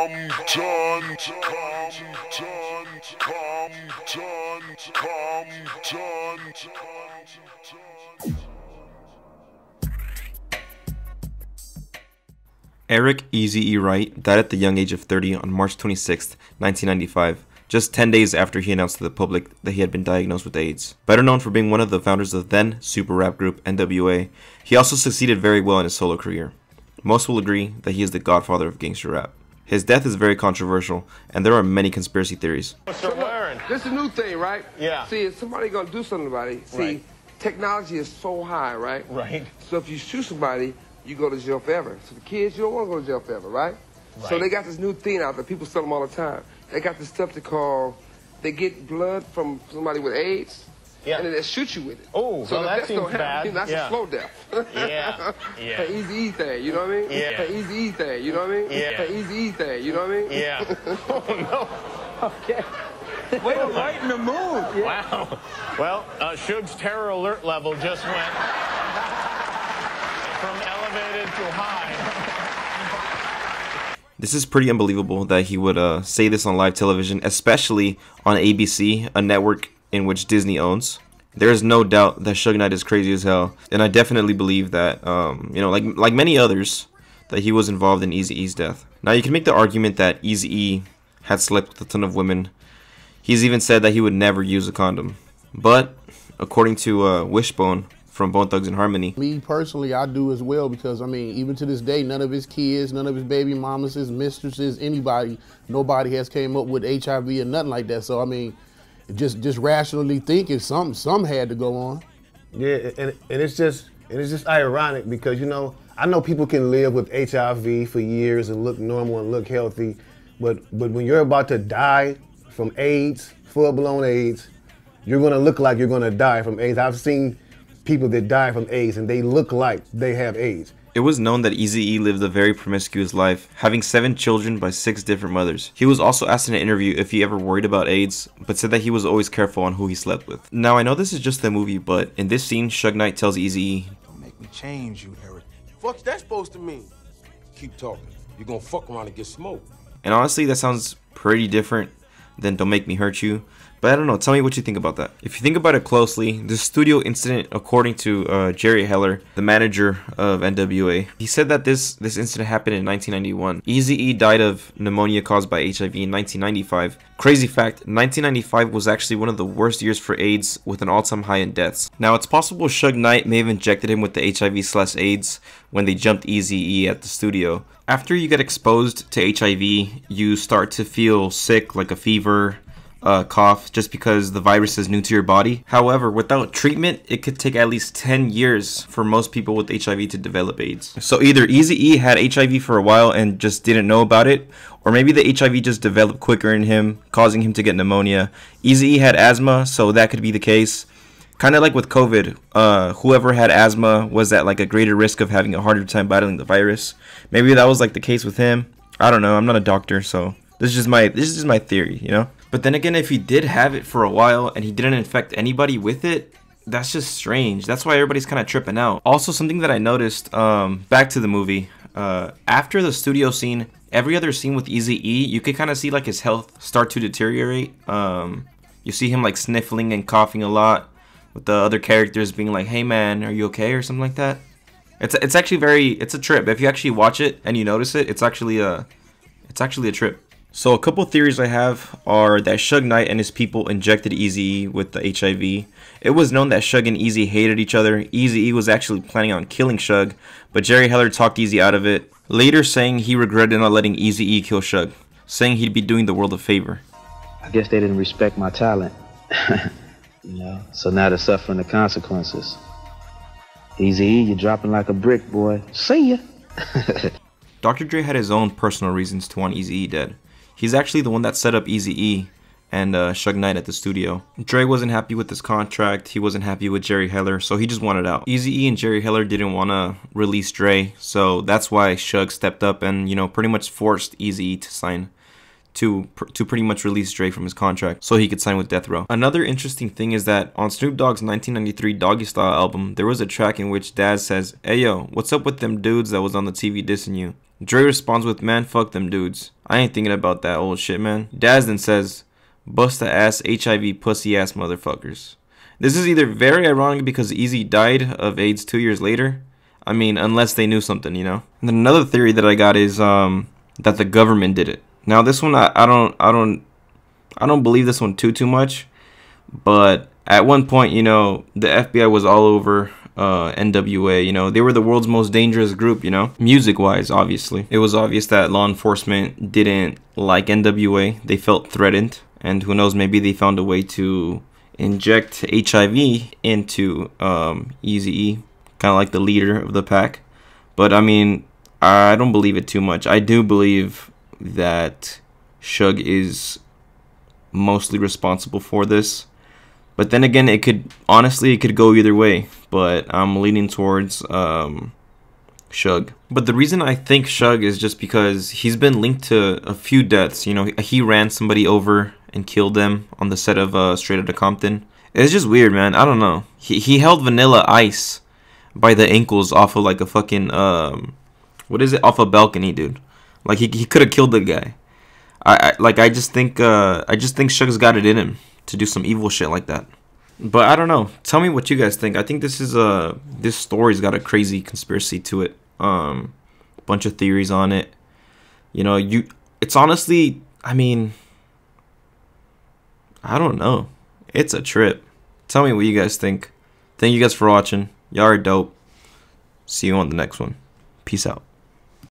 Compton, Compton, Compton, Compton. Eric Eazy E. Wright died at the young age of 30 on March 26, 1995, just 10 days after he announced to the public that he had been diagnosed with AIDS. Better known for being one of the founders of then super rap group NWA, he also succeeded very well in his solo career. Most will agree that he is the godfather of gangster rap. His death is very controversial, and there are many conspiracy theories. Mr. Warren. This is a new thing, right? Yeah. See, if somebody gonna do something about it, see, Right. technology is so high, right? Right. So if you shoot somebody, you go to jail forever. So the kids, you don't want to go to jail forever, right? right? So they got this new thing out there. People sell them all the time. They got this stuff they call, they get blood from somebody with AIDS, Yeah. and then they shoot you with it. Oh, so well, the that death seems don't happen. bad. That's Yeah. a slow death. Yeah, yeah. An Eazy E thing, you know what I mean? Yeah. An Eazy E thing, you know what I mean? Yeah. An Eazy E thing, you know what I mean? Yeah. Oh, no. Okay. Way to lighten the mood. no. Wow. Well, uh, Suge's terror alert level just went from elevated to high. This is pretty unbelievable that he would uh, say this on live television, especially on ABC, a network in which Disney owns. There is no doubt that Suge Knight is crazy as hell, and I definitely believe that, um, you know, like like many others, that he was involved in Eazy E's death. Now you can make the argument that Eazy E had slept with a ton of women. He's even said that he would never use a condom, but according to uh, Wishbone from Bone Thugs and Harmony, Me personally, I do as well because I mean, even to this day, none of his kids, none of his baby mamas, his mistresses, anybody, nobody has came up with HIV or nothing like that. So I mean, just just rationally thinking, some some had to go on. Yeah, and, and it's just and it's just ironic because you know I know people can live with HIV for years and look normal and look healthy, but but when you're about to die from AIDS, full blown AIDS, you're gonna look like you're gonna die from AIDS. I've seen people that die from AIDS and they look like they have AIDS. It was known that Eazy-E lived a very promiscuous life, having seven children by six different mothers. He was also asked in an interview if he ever worried about AIDS, but said that he was always careful on who he slept with. Now I know this is just a movie, but in this scene, Suge Knight tells Eazy-E, Don't make me change you, Eric. Fuck's that supposed to mean? Keep talking. You're gonna fuck around and get smoked. and honestly that sounds pretty different than Don't Make Me Hurt You. But I don't know, tell me what you think about that. If you think about it closely, the studio incident, according to uh, Jerry Heller, the manager of NWA, he said that this, this incident happened in 1991. Eazy-E died of pneumonia caused by HIV in 1995. Crazy fact, 1995 was actually one of the worst years for AIDS with an all-time high in deaths. Now, it's possible Suge Knight may have injected him with the HIV slash AIDS when they jumped Eazy-E at the studio. After you get exposed to HIV, you start to feel sick, like a fever, uh, cough just because the virus is new to your body. However, without treatment, it could take at least 10 years for most people with HIV to develop AIDS. So either Eazy-E had HIV for a while and just didn't know about it, or maybe the HIV just developed quicker in him, causing him to get pneumonia. Eazy-E had asthma, so that could be the case. Kind of like with COVID, uh, whoever had asthma was at like a greater risk of having a harder time battling the virus. Maybe that was like the case with him. I don't know. I'm not a doctor, so this is just my this is just my theory, you know. But then again, if he did have it for a while and he didn't infect anybody with it, that's just strange. That's why everybody's kind of tripping out. Also, something that I noticed, um, back to the movie, uh, after the studio scene, every other scene with Eazy E, you could kind of see like his health start to deteriorate. Um, you see him like sniffling and coughing a lot, with the other characters being like, "Hey man, are you okay?" or something like that. It's it's actually very it's a trip. If you actually watch it and you notice it, it's actually a it's actually a trip. So a couple theories I have are that Suge Knight and his people injected Eazy with the HIV. It was known that Suge and Eazy hated each other. Eazy E was actually planning on killing Suge, but Jerry Heller talked Eazy out of it, later saying he regretted not letting Eazy kill Suge, saying he'd be doing the world a favor. I guess they didn't respect my talent. you know, so now they're suffering the consequences. Eazy E, you're dropping like a brick, boy. See ya. Dr. Dre had his own personal reasons to want Eazy-E dead. He's actually the one that set up Eazy-E and uh, Suge Knight at the studio. Dre wasn't happy with his contract. He wasn't happy with Jerry Heller, so he just wanted out. Eazy-E and Jerry Heller didn't want to release Dre, so that's why Suge stepped up and you know pretty much forced Eazy-E to sign to to pretty much release Dre from his contract so he could sign with Death Row. Another interesting thing is that on Snoop Dogg's 1993 Doggy Style album, there was a track in which Daz says, "Hey yo, what's up with them dudes that was on the TV dissing you?" Dre responds with, "Man, fuck them dudes. I ain't thinking about that old shit, man." Daz then says, "Bust the ass HIV pussy ass motherfuckers." This is either very ironic because Eazy died of AIDS two years later. I mean, unless they knew something, you know. And then another theory that I got is um, that the government did it. Now this one I, I don't I don't I don't believe this one too too much, but at one point you know the FBI was all over uh, NWA. You know they were the world's most dangerous group. You know music wise, obviously it was obvious that law enforcement didn't like NWA. They felt threatened, and who knows maybe they found a way to inject HIV into um, Eazy-E, kind of like the leader of the pack. But I mean, I don't believe it too much. I do believe that Suge is mostly responsible for this. But then again, it could honestly it could go either way. But I'm leaning towards um, Suge. But the reason I think Suge is just because he's been linked to a few deaths. You know, he ran somebody over and killed them on the set of uh, Straight Outta Compton. It's just weird, man. I don't know. He he held Vanilla Ice by the ankles off of like a fucking um, what is it? Off a balcony, dude. Like he he could have killed the guy. I, I like I just think uh I just think Suge's got it in him to do some evil shit like that. But I don't know. Tell me what you guys think. I think this is a this story's got a crazy conspiracy to it. Um, bunch of theories on it. You know, you it's honestly, I mean, I don't know. It's a trip. Tell me what you guys think. Thank you guys for watching. Y'all are dope. See you on the next one. Peace out.